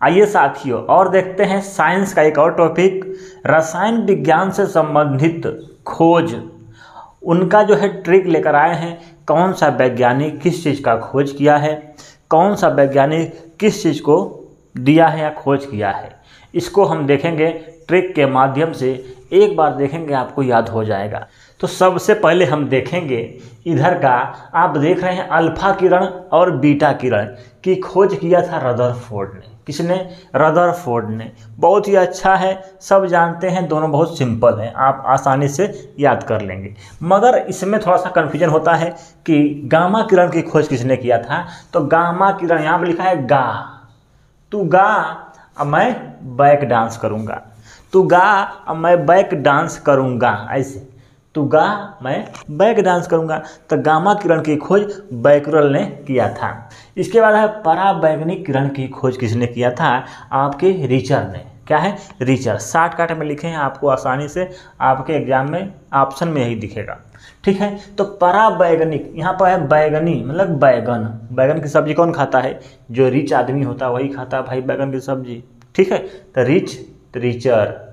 आइए साथियों, और देखते हैं साइंस का एक और टॉपिक, रसायन विज्ञान से संबंधित खोज। उनका जो है ट्रिक लेकर आए हैं, कौन सा वैज्ञानिक किस चीज़ का खोज किया है, कौन सा वैज्ञानिक किस चीज़ को दिया है या खोज किया है। इसको हम देखेंगे ट्रिक के माध्यम से, एक बार देखेंगे आपको याद हो जाएगा। तो सबसे पहले हम देखेंगे, इधर का आप देख रहे हैं अल्फ़ा किरण और बीटा किरण, की खोज किया था रदरफोर्ड ने। किसने? रदरफोर्ड ने। बहुत ही अच्छा है, सब जानते हैं, दोनों बहुत सिंपल हैं, आप आसानी से याद कर लेंगे। मगर इसमें थोड़ा सा कन्फ्यूज़न होता है कि गामा किरण की खोज किसने किया था? तो गामा किरण, यहाँ पर लिखा है गा। तू गा, अब मैं बैक डांस करूँगा। तू गा, अब मैं बैक डांस करूँगा, ऐसे। तू गा, मैं बैक डांस करूँगा। तो गामा किरण की खोज बैकुरल ने किया था। इसके बाद है पराबैंगनी किरण की खोज किसने किया था? आपके रिचर ने। क्या है? रिचर। शार्ट काट में लिखे हैं, आपको आसानी से आपके एग्ज़ाम में ऑप्शन में यही दिखेगा। ठीक है? तो पराबैगनिक यहाँ पर है बैगनी मतलब बैगन। बैगन की सब्ज़ी कौन खाता है? जो रिच आदमी होता है, वही खाता है भाई बैगन की सब्ज़ी। ठीक है? तो रिच रिचर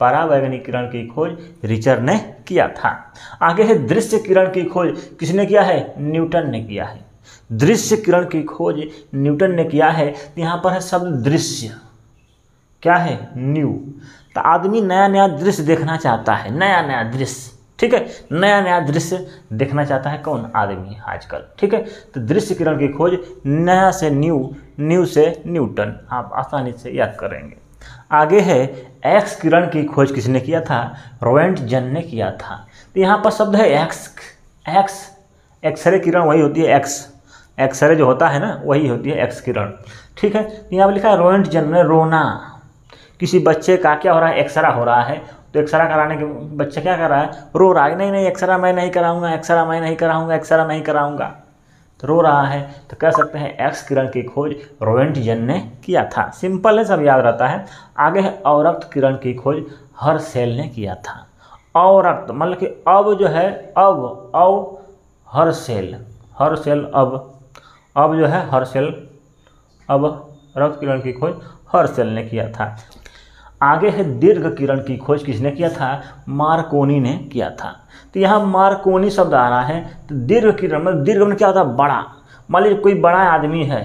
परावैगनिक किरण की खोज रिचर ने किया था। आगे है, दृश्य किरण की खोज किसने किया है? न्यूटन ने किया है। दृश्य किरण की खोज न्यूटन ने किया है। यहाँ पर है शब्द दृश्य। क्या है? न्यू। तो आदमी नया नया दृश्य देखना चाहता है। नया नया दृश्य। ठीक है? नया नया दृश्य देखना चाहता है कौन? आदमी आजकल। ठीक है? तो दृश्य किरण की खोज नया से न्यू न्यू से न्यूटन। आप आसानी से याद करेंगे। आगे है एक्स किरण की खोज किसने किया था? रोवेंट जन ने किया था। तो यहाँ पर शब्द है एक्स एक्स एक्सरे किरण, वही होती है एक्स एक्सरे जो होता है ना, वही होती है एक्स किरण। ठीक है तो यहाँ पर लिखा है रोवेंट जन ने रोना। किसी बच्चे का क्या हो रहा है? एक्सरा हो रहा है। तो एक्सरा कराने के, बच्चा क्या कर रहा है? रो रहा है। नहीं नहीं एक्सरा मैं नहीं कराऊँगा एक्सरा मैं नहीं कराऊँगा एक्सरा नहीं कराऊँगा। तो रो रहा है तो कह सकते हैं एक्स किरण की खोज रोवेंटजन ने किया था। सिंपल है, सब याद रहता है। आगे है, अवरक्त किरण की खोज हर सेल ने किया था। अवरक्त मतलब कि अब जो है, अब, अव हर सेल हर सेल अब। अब जो है हर सेल अब, रक्त किरण की खोज हर सेल ने किया था। आगे है दीर्घ किरण की खोज किसने किया था? मार्कोनी ने किया था। तो यहाँ मार्कोनी शब्द आ रहा है तो दीर्घ किरण मतलब दीर्घ में क्या होता है? बड़ा। मान लीजिए कोई बड़ा आदमी है,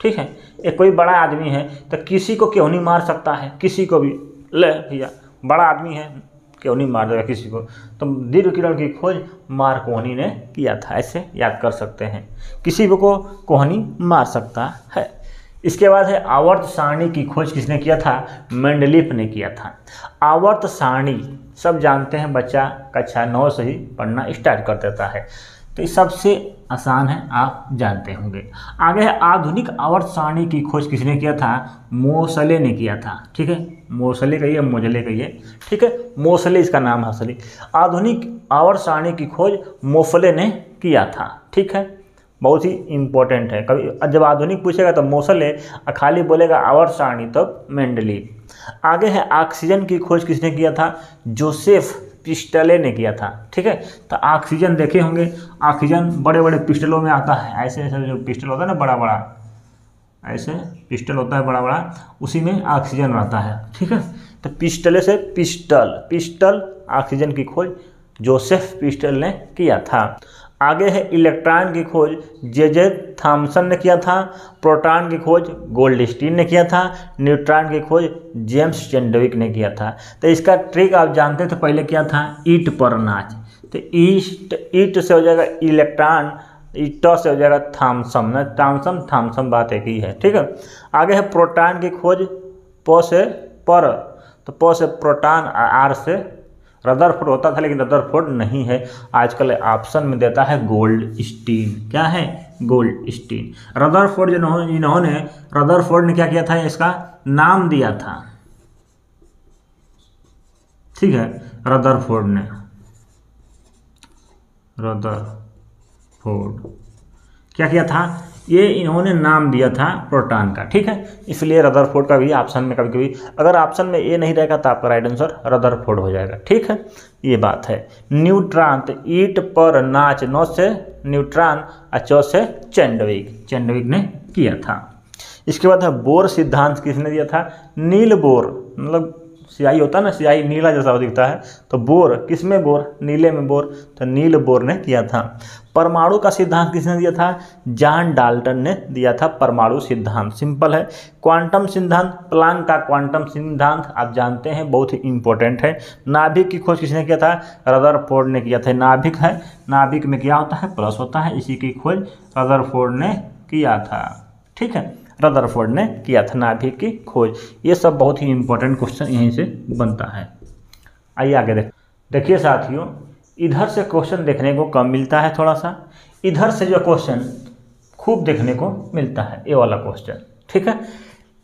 ठीक है? एक कोई बड़ा आदमी है तो किसी को क्यों नहीं मार सकता है? किसी को भी। ले भैया, बड़ा आदमी है, क्यों नहीं मार देगा किसी को? तो दीर्घ किरण की खोज मार्कोनी ने किया था। ऐसे याद कर सकते हैं। किसी को कोहनी मार सकता है। इसके बाद है आवर्त सारणी की खोज किसने किया था? मेंडलीफ ने किया था। आवर्त सारणी, सब जानते हैं बच्चा, कक्षा नौ से ही पढ़ना स्टार्ट कर देता है। तो ये सबसे आसान है, आप जानते होंगे। आगे है आधुनिक आवर्त सारणी की खोज किसने किया था? मोसले ने किया था। ठीक है? मोसले कहिए मोजले कहिए ठीक है? मोसले इसका नाम है असली। आधुनिक आवर्त सारणी की खोज मोफले ने किया था। ठीक है? बहुत ही इंपॉर्टेंट है। कभी जब आधुनिक पूछेगा तो मोसले खाली बोलेगा आवर्त सारणी तब तो मेंडली। आगे है, ऑक्सीजन की खोज किसने किया था? जोसेफ पिस्टले ने किया था। ठीक है? तो ऑक्सीजन देखे होंगे। ऑक्सीजन बड़े बड़े पिस्टलों में आता है। ऐसे ऐसे जो पिस्टल होता है ना बड़ा बड़ा ऐसे पिस्टल होता है बड़ा बड़ा उसी में ऑक्सीजन रहता है। ठीक है? तो पिस्टले से पिस्टल पिस्टल, ऑक्सीजन की खोज जोसेफ पिस्टल ने किया था। आगे है इलेक्ट्रॉन की खोज जे जे थॉमसन ने किया था, प्रोटॉन की खोज, गोल्डस्टीन ने किया था, न्यूट्रॉन की खोज, जेम्स चेंडविक ने किया था। तो इसका ट्रिक आप जानते थे पहले क्या था? ईट पर नाच। तो ईस्ट, ईट से हो जाएगा इलेक्ट्रॉन, ईट से हो जाएगा थॉमसन। न, थॉमसन थॉमसन बात एक ही है, ठीक है? आगे है प्रोटॉन की खोज, प से पर। तो प से प्रोटॉन, आर से रदरफोर्ड होता था, लेकिन रदरफोर्ड नहीं है। आजकल ऑप्शन में देता है गोल्ड स्टीन क्या है? गोल्ड स्टीन रदरफोर्ड जो इन्होंने रदरफोर्ड ने क्या किया था, इसका नाम दिया था। ठीक है? रदरफोर्ड ने। रदरफोर्ड क्या किया था? ये इन्होंने नाम दिया था प्रोटॉन का, ठीक है? इसलिए रदरफोर्ड का भी ऑप्शन में कभी कभी अगर ऑप्शन में ए नहीं रहेगा तो आपका राइट आंसर रदरफोर्ड हो जाएगा, ठीक है? ये बात है। न्यूट्रॉन तो ईट पर नाच नौ से न्यूट्रॉन और चौ से चैंडविक चैंडविक ने किया था। इसके बाद है बोर सिद्धांत किसने दिया था? नील बोर मतलब सियाही होता है ना, सियाही नीला जैसा दिखता है। तो बोर किसमें बोर? नीले में बोर। तो नील बोर ने किया था। परमाणु का सिद्धांत किसने दिया था? जॉन डाल्टन ने दिया था परमाणु सिद्धांत। सिंपल है। क्वांटम सिद्धांत, प्लांक का क्वांटम सिद्धांत, आप जानते हैं, बहुत ही इंपॉर्टेंट है। नाभिक की खोज किसने किया था? रदरफोर्ड ने किया था। नाभिक है। नाभिक में क्या होता है? प्लस होता है। इसी की खोज रदरफोर्ड ने किया था। ठीक है। रदरफोर्ड ने किया था नाभिक की खोज। ये सब बहुत ही इंपॉर्टेंट क्वेश्चन यहीं से बनता है। आइए आगे देख देखिए साथियों, इधर से क्वेश्चन देखने को कम मिलता है थोड़ा सा इधर से जो क्वेश्चन खूब देखने को मिलता है, ये वाला क्वेश्चन ठीक है?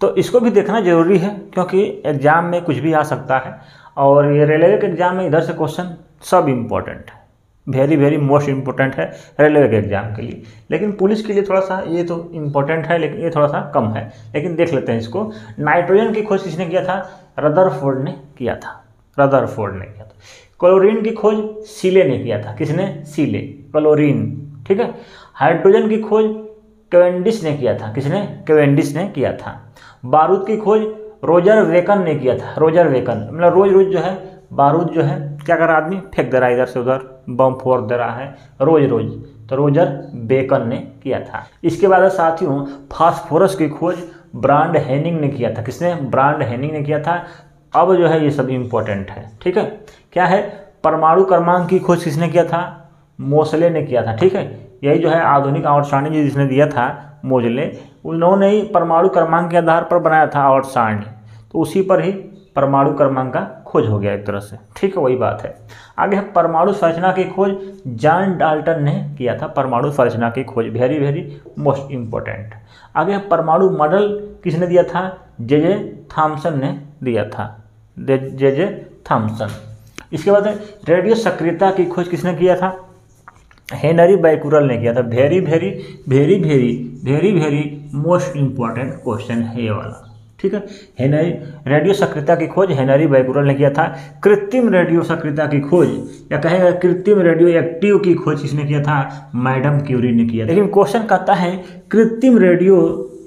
तो इसको भी देखना ज़रूरी है, क्योंकि एग्ज़ाम में कुछ भी आ सकता है। और ये रेलवे के एग्ज़ाम में इधर से क्वेश्चन सब इम्पोर्टेंट है। वेरी वेरी मोस्ट इम्पोर्टेंट है रेलवे के एग्ज़ाम के लिए। लेकिन पुलिस के लिए थोड़ा सा ये तो इम्पोर्टेंट है, लेकिन ये थोड़ा सा कम है। लेकिन देख लेते हैं इसको। नाइट्रोजन की खोज किसने किया था? रदरफोर्ड ने किया था। रदरफोर्ड ने किया था। क्लोरीन की खोज सीले ने किया था। किसने? Scheele chlorine. ठीक है? हाइड्रोजन की खोज केवेंडिस ने किया था। किसने? केवेंडिस ने किया था। बारूद की खोज रोजर वेकन ने किया था। रोजर वेकन मतलब रोज रोज जो है बारूद जो है, क्या कर रहा आदमी? फेंक दे रहा है इधर से उधर, बम फोड़ दे रहा है, रोज रोज। तो रोजर बेकन ने किया था। इसके बाद साथियों फास्फोरस की खोज ब्रांड हैनिंग ने किया था। किसने? ब्रांड हैनिंग ने किया था। अब जो है, ये सब इम्पोर्टेंट है। ठीक है? क्या है? परमाणु क्रमांक की खोज किसने किया था? मोसले ने किया था। ठीक है? यही जो है, आधुनिक आवर्त जिसने दिया था मोजले उन्होंने ही परमाणु क्रमांक के आधार पर बनाया था आवर्त तो उसी पर ही परमाणु क्रमांक का खोज हो गया एक तरह से। ठीक है, वही बात है। आगे है परमाणु संरचना की खोज जॉन डाल्टन ने किया था। परमाणु संरचना की खोज वेरी वेरी मोस्ट इम्पोर्टेंट आगे है परमाणु मॉडल किसने दिया था? जे जे थॉम्सन ने दिया था। जे जे थॉम्सन इसके बाद रेडियो सक्रियता की खोज किसने किया था? हेनरी बैकुरल ने किया था। Very very very very very very most important question है ये वाला। ठीक है? रेडियो सक्रियता की खोज हेनरी बैकुरल ने किया था। कृत्रिम रेडियो सक्रियता की खोज, या कहेगा कृत्रिम रेडियो एक्टिव की खोज किसने किया था? मैडम क्यूरी ने किया लेकिन क्वेश्चन कहता है, कृत्रिम रेडियो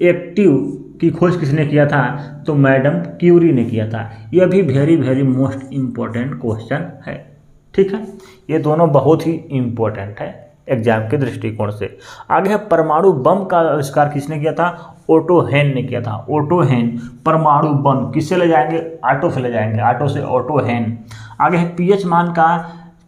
एक्टिव की खोज किसने किया था? तो मैडम क्यूरी ने किया था। यह भी very very most important question है। ठीक है? ये दोनों बहुत ही इम्पोर्टेंट है एग्ज़ाम के दृष्टिकोण से। आगे है, परमाणु बम का आविष्कार किसने किया था? ओटो हैन ने किया था। ओटो हैन परमाणु बम किससे ले जाएँगे? ऑटो से ले जाएँगे। ऑटो से ओटो हैन आगे है, पीएच मान का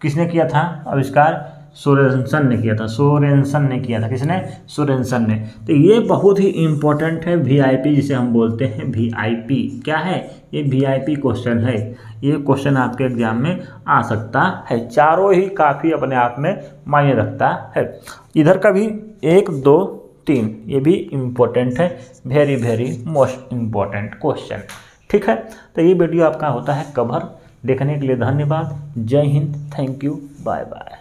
किसने किया था? आविष्कार सोरेंसन ने किया था। सोरेंसन ने किया था। किसने? सोरेंसन ने। तो ये बहुत ही इंपॉर्टेंट है वीआईपी जिसे हम बोलते हैं वीआईपी क्या है? ये वीआईपी क्वेश्चन है। ये क्वेश्चन आपके एग्ज़ाम में आ सकता है। चारों ही काफ़ी अपने आप में मायने रखता है। इधर का भी एक, दो तीन। ये भी इम्पोर्टेंट है। Very very most important question ठीक है? तो ये वीडियो आपका होता है कवर देखने के लिए धन्यवाद। जय Hind. Thank you bye bye